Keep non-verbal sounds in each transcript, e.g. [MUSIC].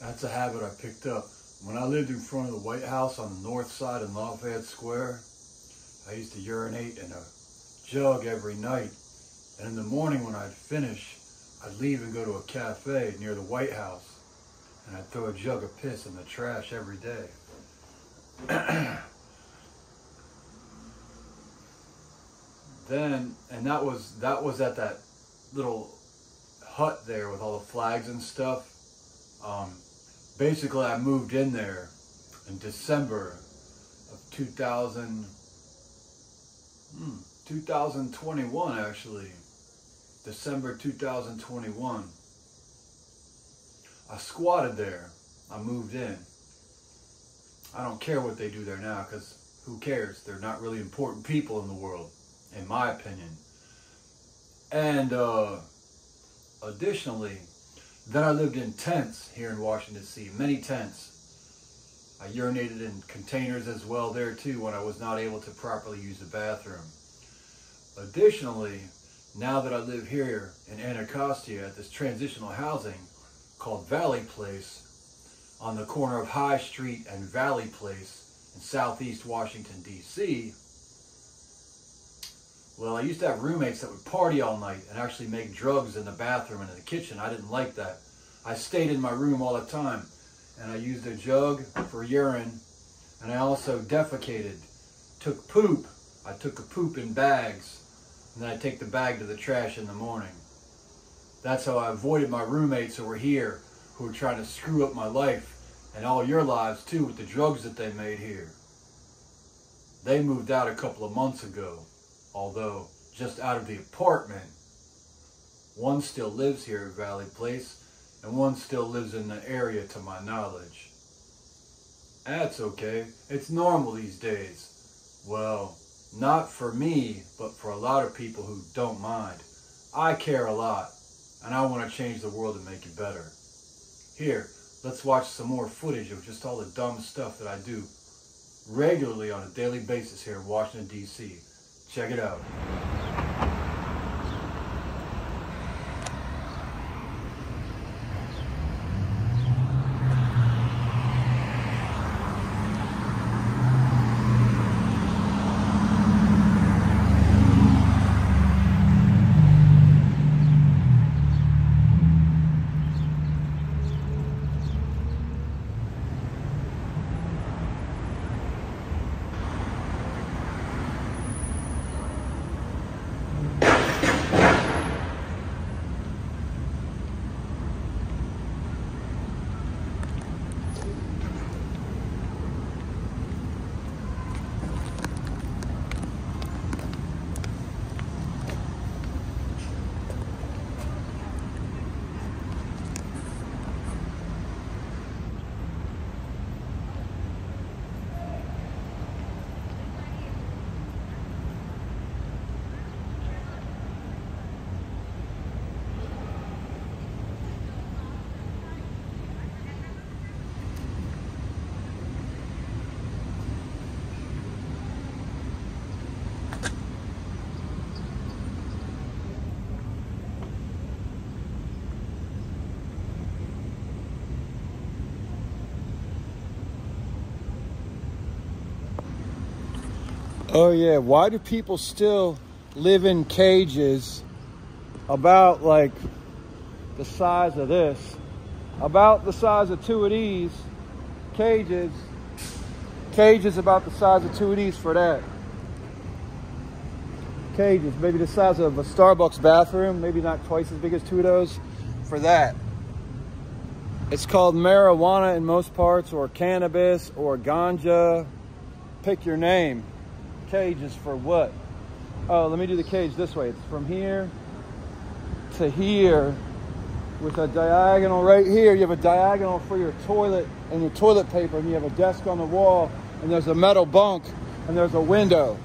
That's a habit I picked up. When I lived in front of the White House on the north side in Lafayette Square, I used to urinate in a jug every night. And in the morning when I'd finish, I'd leave and go to a cafe near the White House. And I'd throw a jug of piss in the trash every day. [CLEARS THROAT] then, and that was that was at that little hut there with all the flags and stuff. Um, basically, I moved in there in December of 2000, hmm, 2021 actually. December 2021. I squatted there. I moved in. I don't care what they do there now because who cares? They're not really important people in the world, in my opinion. And uh, additionally, then I lived in tents here in Washington, D.C., many tents. I urinated in containers as well there too when I was not able to properly use the bathroom. Additionally, now that I live here in Anacostia at this transitional housing called Valley Place on the corner of High Street and Valley Place in southeast Washington, D.C., well, I used to have roommates that would party all night and actually make drugs in the bathroom and in the kitchen. I didn't like that. I stayed in my room all the time and I used a jug for urine and I also defecated, took poop. I took a poop in bags and then I take the bag to the trash in the morning. That's how I avoided my roommates who were here who were trying to screw up my life and all your lives too with the drugs that they made here. They moved out a couple of months ago although just out of the apartment. One still lives here at Valley Place, and one still lives in the area to my knowledge. That's okay. It's normal these days. Well, not for me, but for a lot of people who don't mind. I care a lot, and I want to change the world and make it better. Here, let's watch some more footage of just all the dumb stuff that I do regularly on a daily basis here in Washington, D.C. Check it out. Oh yeah, why do people still live in cages about like the size of this? About the size of two of these cages. Cages about the size of two of these for that. Cages, maybe the size of a Starbucks bathroom, maybe not twice as big as two of those for that. It's called marijuana in most parts or cannabis or ganja. Pick your name cage is for what? Oh, let me do the cage this way. It's from here to here with a diagonal right here. You have a diagonal for your toilet and your toilet paper, and you have a desk on the wall, and there's a metal bunk, and there's a window.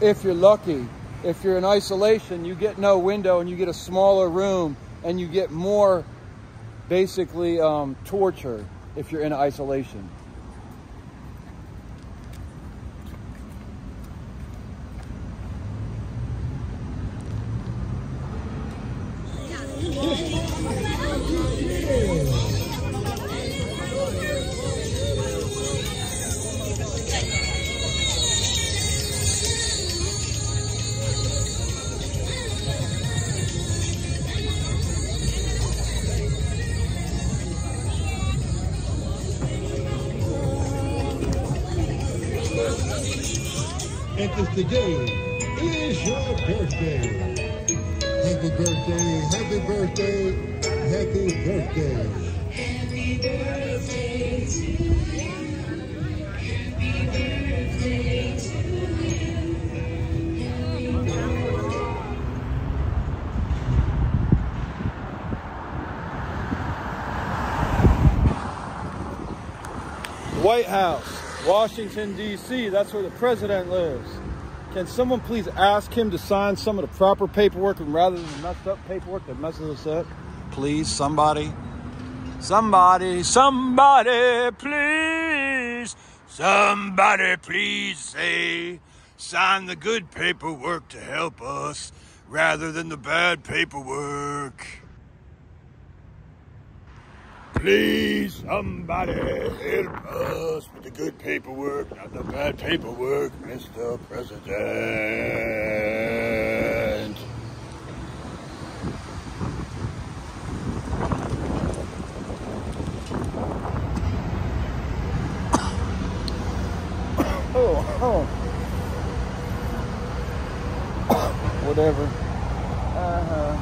If you're lucky, if you're in isolation, you get no window and you get a smaller room and you get more basically um, torture if you're in isolation. Because today is your birthday. Happy birthday, happy birthday, happy birthday. Happy birthday to you. Happy birthday to you. White House, Washington, D.C. That's where the president lives. Can someone please ask him to sign some of the proper paperwork and rather than the messed up paperwork that messes us up? Please, somebody. Somebody, somebody, please. Somebody, please say, sign the good paperwork to help us rather than the bad paperwork. Please, somebody help us with the good paperwork, not the bad paperwork, Mr. President. Oh, [COUGHS] oh. Whatever. Uh-huh.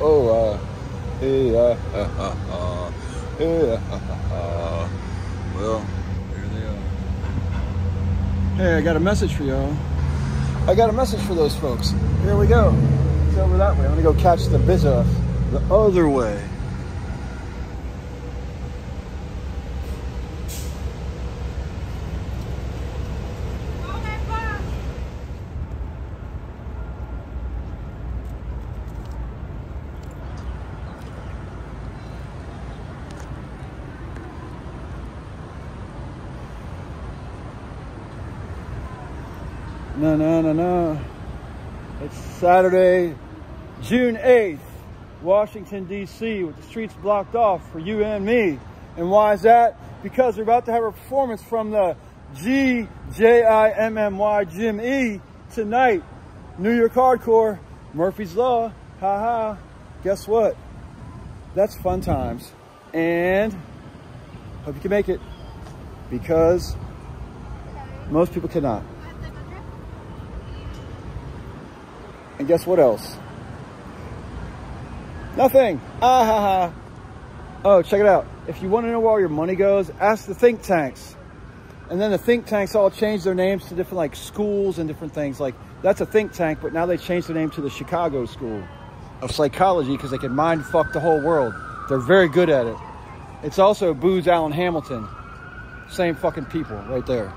oh, uh. Yeah. yeah. Well, here they are. Hey, I got a message for y'all. I got a message for those folks. Here we go. It's over that way. I'm gonna go catch the Bizoff the other way. No, no, no, no. It's Saturday, June 8th, Washington, D.C., with the streets blocked off for you and me. And why is that? Because we're about to have a performance from the G-J-I-M-M-Y Jim E tonight. New York Hardcore, Murphy's Law, ha ha. Guess what? That's fun times. And hope you can make it because most people cannot. And guess what else? Nothing. Ah ha ha. Oh, check it out. If you want to know where all your money goes, ask the think tanks. And then the think tanks all change their names to different like schools and different things. Like that's a think tank, but now they changed their name to the Chicago School of Psychology because they can mind fuck the whole world. They're very good at it. It's also Booz Allen Hamilton. Same fucking people right there.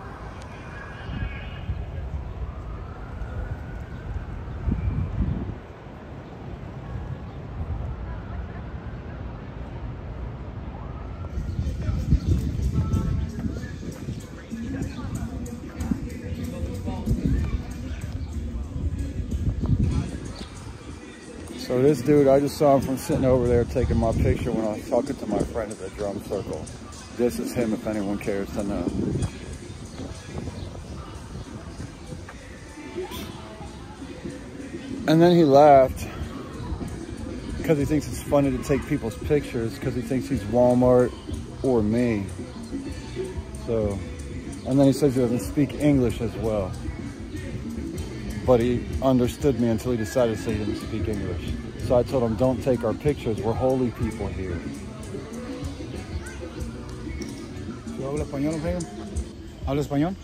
This dude, I just saw him from sitting over there taking my picture when I was talking to my friend at the drum circle. This is him if anyone cares to know. And then he laughed because he thinks it's funny to take people's pictures because he thinks he's Walmart or me. So, and then he says he doesn't speak English as well. But he understood me until he decided to say he didn't speak English. So I told him, don't take our pictures. We're holy people here. ¿Tú hablas español, amigo? ¿Habla español?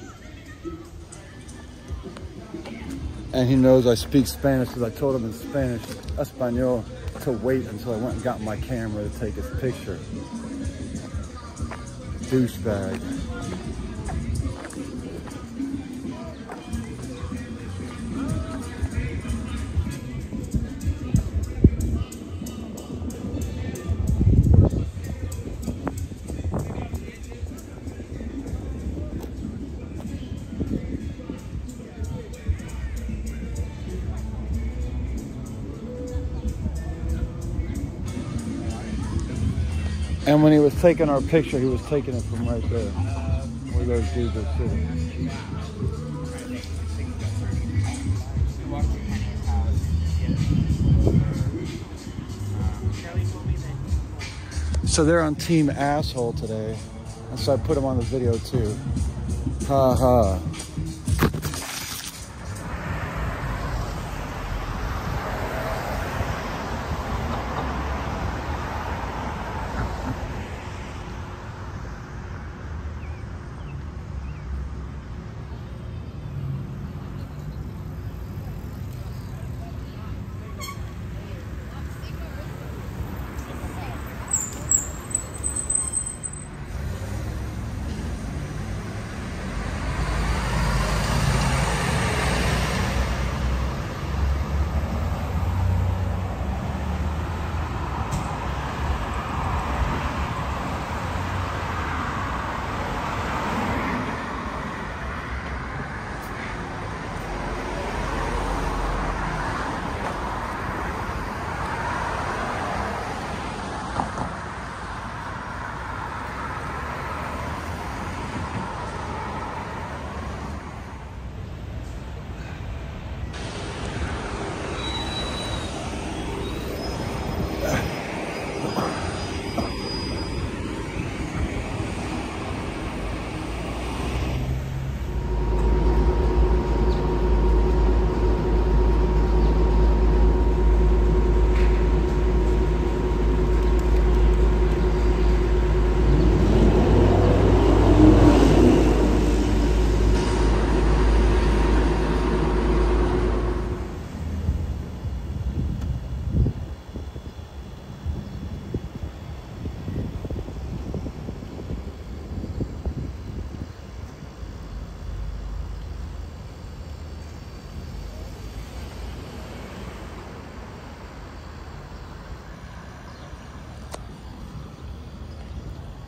And he knows I speak Spanish because I told him in Spanish, Espanol, to wait until I went and got my camera to take his picture. Douchebag. And when he was taking our picture, he was taking it from right there, where those dudes are sitting. So they're on Team Asshole today, and so I put them on the video too. Ha ha.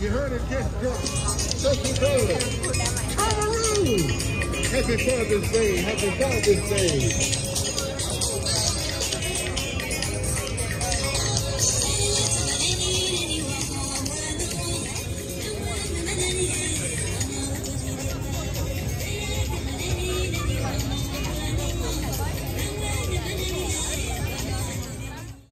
You heard it, get drunk. Hallelujah. Happy Father's Day. Happy Father's Day.